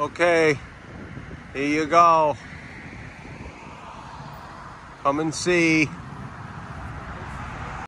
Okay, here you go. Come and see.